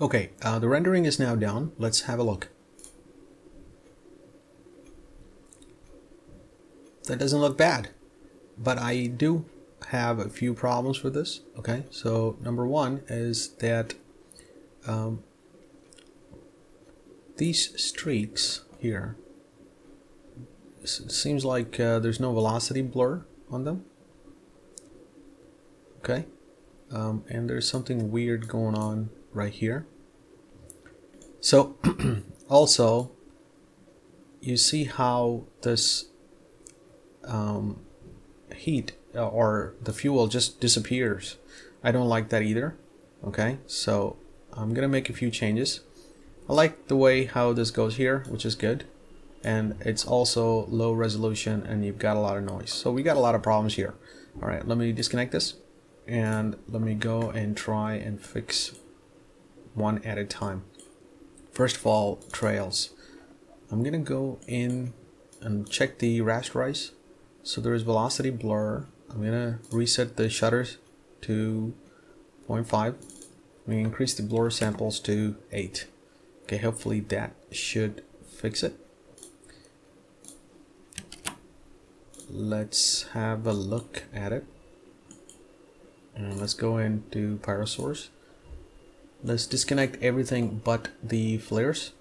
Okay, uh, the rendering is now down. Let's have a look. That doesn't look bad, but I do have a few problems with this. Okay, so number one is that um, these streaks here seems like uh, there's no velocity blur on them okay um, and there's something weird going on right here. So also you see how this um, heat uh, or the fuel just disappears. I don't like that either okay? So I'm gonna make a few changes. I like the way how this goes here which is good. And it's also low resolution and you've got a lot of noise. So we got a lot of problems here. All right let me disconnect this and let me go and try and fix one at a time. First of all trails. I'm gonna go in and check the rasterize so there is velocity blur. I'm gonna reset the shutters to 0.5 we increase the blur samples to 8 okay hopefully that should fix it. Let's have a look at it. And let's go into pyrosource let's disconnect everything but the flares.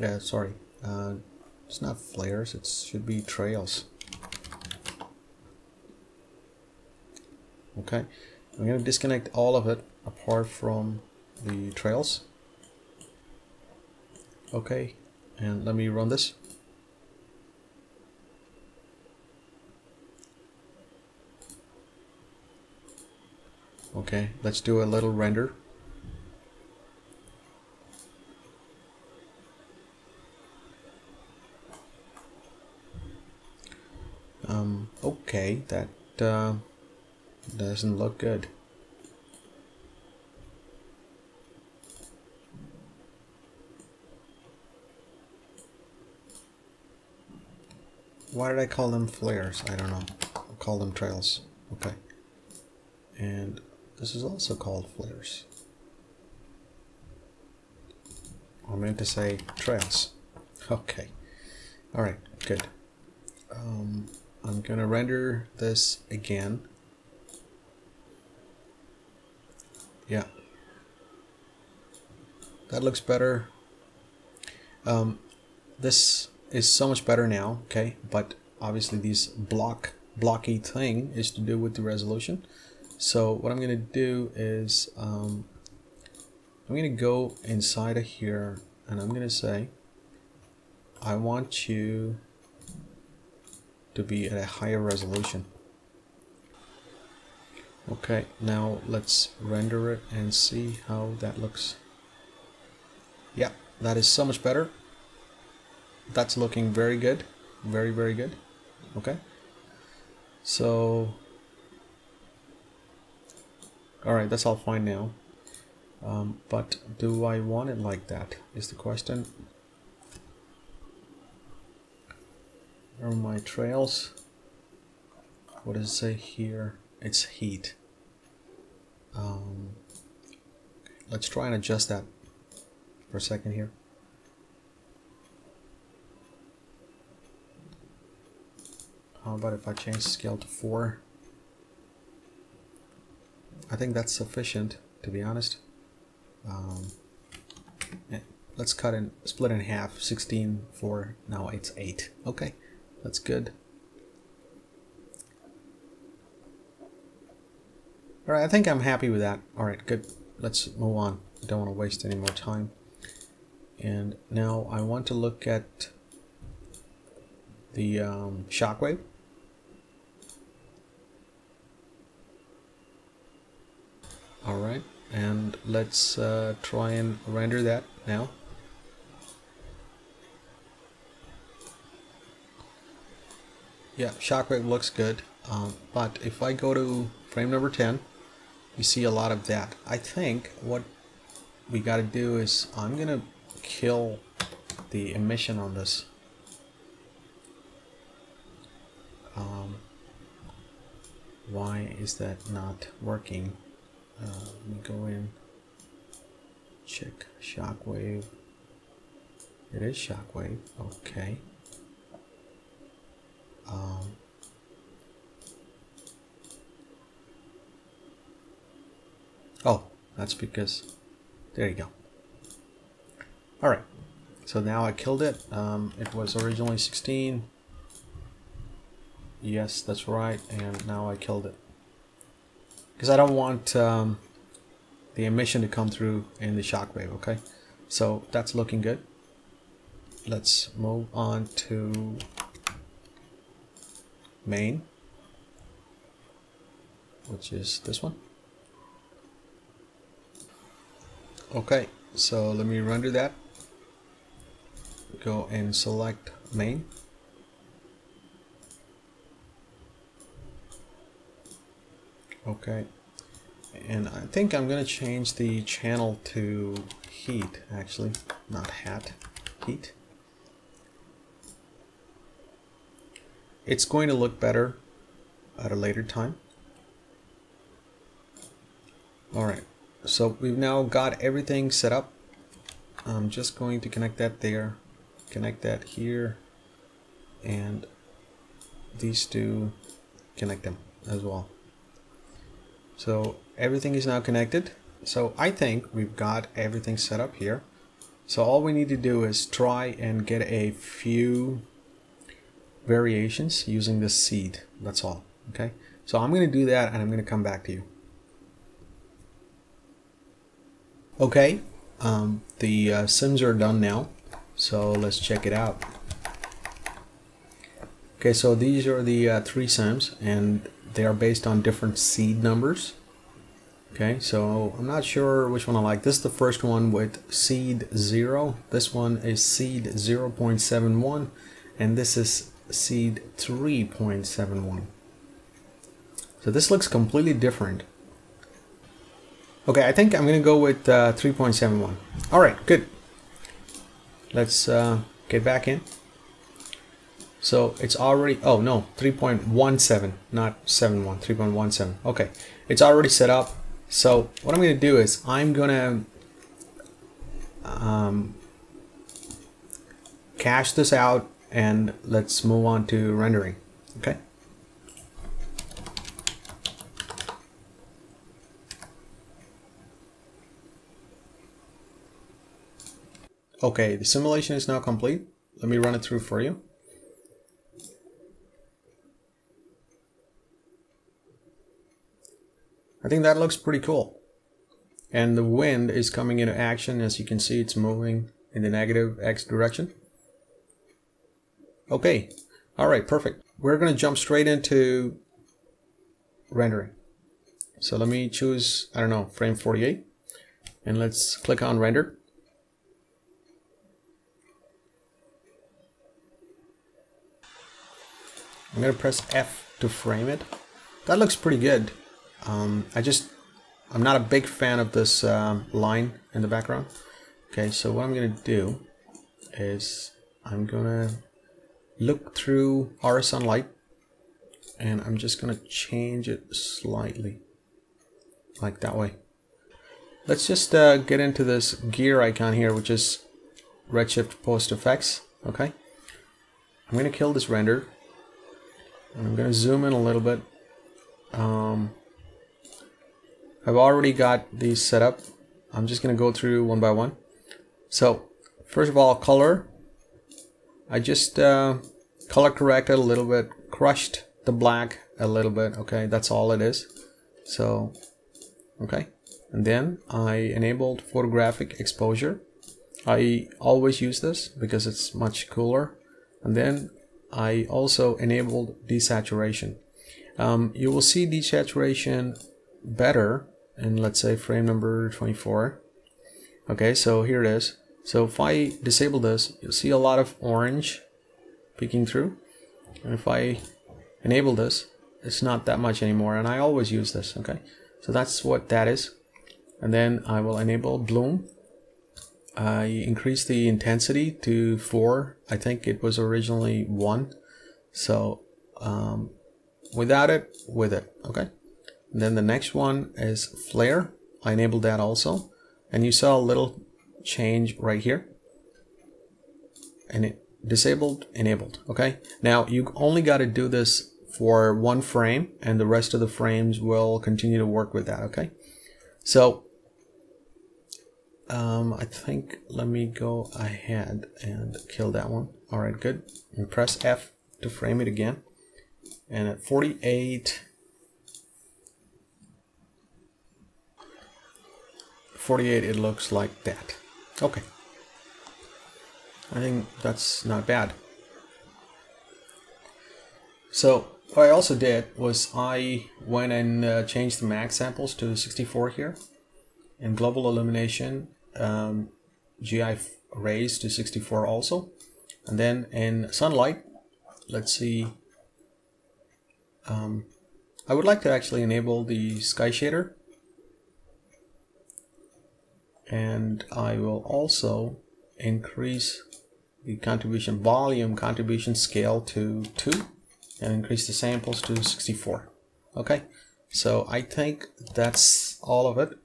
Yeah sorry. Uh, it's not flares it should be trails. Okay I'm to disconnect all of it apart from the trails. Okay and let me run this. Okay let's do a little render um, okay that uh, doesn't look good why did I call them flares I don't know I'll call them trails okay and this is also called flares. I meant to say trails. Okay. Alright, good. Um, I'm gonna render this again. Yeah. That looks better. Um, this is so much better now, okay? But obviously these block blocky thing is to do with the resolution. So what I'm going to do is um, I'm going to go inside of here and I'm going to say I want you to be at a higher resolution. Okay, now let's render it and see how that looks. Yeah, that is so much better. That's looking very good. Very, very good. Okay. So Alright, that's all fine now. Um, but do I want it like that is the question. Are my trails? What does it say here? It's heat. Um, let's try and adjust that for a second here. How about if I change scale to 4? I think that's sufficient, to be honest. Um, yeah, let's cut and split in half. 16 for now it's 8. Okay, that's good. Alright, I think I'm happy with that. Alright, good. Let's move on. I don't want to waste any more time. And now I want to look at the um, shockwave. Alright, and let's uh, try and render that now. Yeah, shockwave looks good, um, but if I go to frame number 10, you see a lot of that. I think what we got to do is I'm going to kill the emission on this. Um, why is that not working? Uh, let me go in, check shockwave. It is shockwave. Okay. Um, oh, that's because. There you go. All right. So now I killed it. Um, it was originally 16. Yes, that's right. And now I killed it. Because I don't want um, the emission to come through in the shockwave, okay? So that's looking good. Let's move on to main, which is this one. Okay, so let me render that. Go and select main. Okay, and I think I'm gonna change the channel to heat actually, not hat, heat. It's going to look better at a later time. Alright, so we've now got everything set up. I'm just going to connect that there, connect that here, and these two, connect them as well. So everything is now connected. So I think we've got everything set up here. So all we need to do is try and get a few variations using the seed. That's all. Okay. So I'm going to do that and I'm going to come back to you. Okay. Um, the uh, sims are done now. So let's check it out. Okay, so these are the uh, three sims and they are based on different seed numbers. Okay, so I'm not sure which one I like. This is the first one with seed 0. This one is seed 0.71 and this is seed 3.71. So this looks completely different. Okay, I think I'm to go with uh, 3.71. All right, good. Let's uh, get back in. So it's already, oh no, 3.17, not 71, 3.17. Okay, it's already set up. So what I'm to do is I'm to um, cache this out and let's move on to rendering okay? Okay the simulation is now complete. Let me run it through for you. I think that looks pretty cool. And the wind is coming into action. As you can see it's moving in the negative X direction Okay, all right, perfect. We're gonna jump straight into rendering. So let me choose, I don't know, frame 48, and let's click on render. I'm gonna press F to frame it. That looks pretty good. Um, I just, I'm not a big fan of this um, line in the background. Okay, so what I'm gonna do is I'm gonna look through our sunlight and I'm just gonna change it slightly like that way. Let's just uh, get into this gear icon here which is redshift post effects okay? I'm gonna kill this render and I'm gonna zoom in a little bit. Um, I've already got these set up. I'm just gonna go through one by one. So first of all color I just uh, color corrected a little bit, crushed the black a little bit, okay, that's all it is. So, okay, and then I enabled photographic exposure. I always use this because it's much cooler. And then I also enabled desaturation. Um, you will see desaturation better in let's say frame number 24. Okay, so here it is. So if I disable this, you'll see a lot of orange peeking through. And if I enable this, it's not that much anymore. And I always use this, okay? So that's what that is. And then I will enable bloom. I increase the intensity to 4. I think it was originally 1. So um, without it, with it, okay? And then the next one is flare. I enabled that also. And you saw a little change right here. And it disabled enabled okay? Now you only got to do this for one frame and the rest of the frames will continue to work with that okay? So um, I think let me go ahead and kill that one. All right good. And press F to frame it again. And at 48 48 it looks like that okay. I think that's not bad. So what I also did was I went and uh, changed the max samples to 64 here and global illumination um, GI rays to 64 also. And then in sunlight let's see um, I would like to actually enable the sky shader and I will also increase the contribution volume contribution scale to 2 and increase the samples to 64 okay? So I think that's all of it.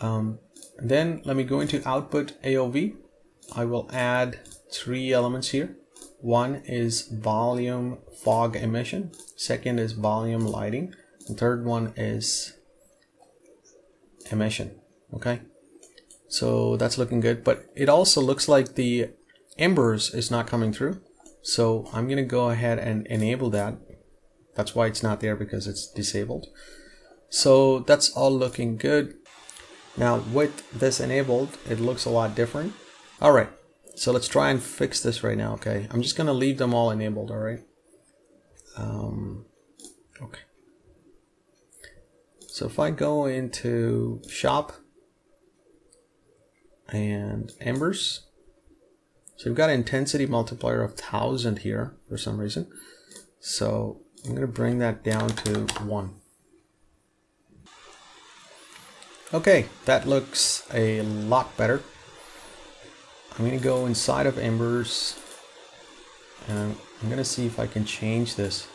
Um, then let me go into output AOV I will add three elements here. One is volume fog emission. Second is volume lighting. The third one is emission okay? So that's looking good but it also looks like the embers is not coming through. So I'm gonna go ahead and enable that. That's why it's not there because it's disabled. So that's all looking good. Now with this enabled it looks a lot different. Alright so let's try and fix this right now okay? I'm just gonna leave them all enabled alright um, okay so if I go into shop and embers, so we've got intensity multiplier of 1000 here for some reason. So I'm going to bring that down to 1. Okay, that looks a lot better. I'm going to go inside of embers and I'm going to see if I can change this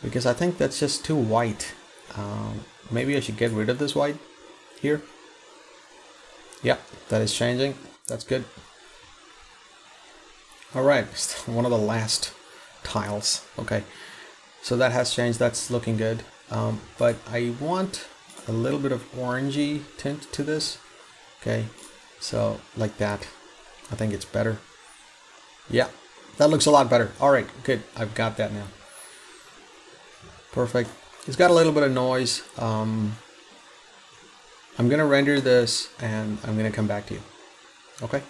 because I think that's just too white. Um, maybe I should get rid of this white here. Yeah, that is changing. That's good. All right, one of the last tiles. Okay, so that has changed. That's looking good. Um, but I want a little bit of orangey tint to this. Okay, so like that. I think it's better. Yeah, that looks a lot better. All right, good. I've got that now. Perfect. It's got a little bit of noise. Um, I'm going to render this and I'm going to come back to you. Okay?